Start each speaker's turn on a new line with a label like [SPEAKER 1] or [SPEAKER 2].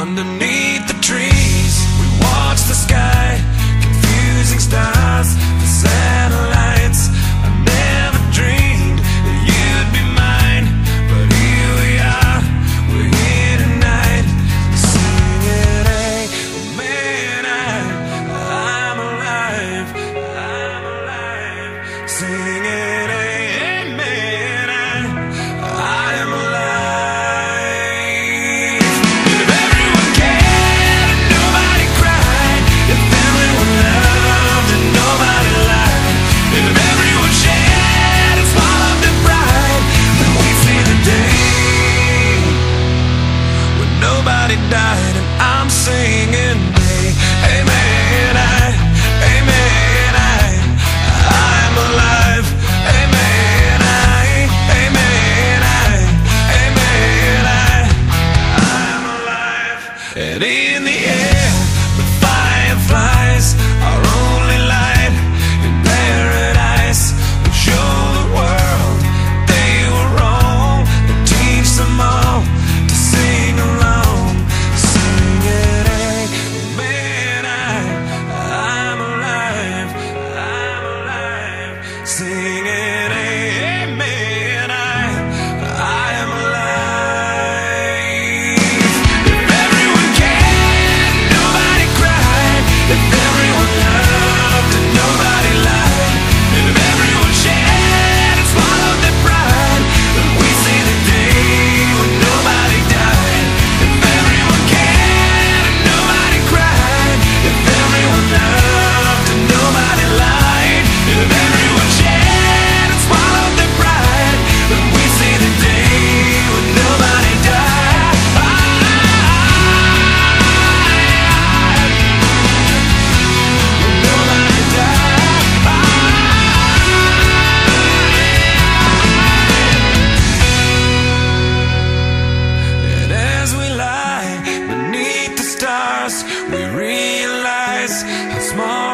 [SPEAKER 1] underneath in the air, smile.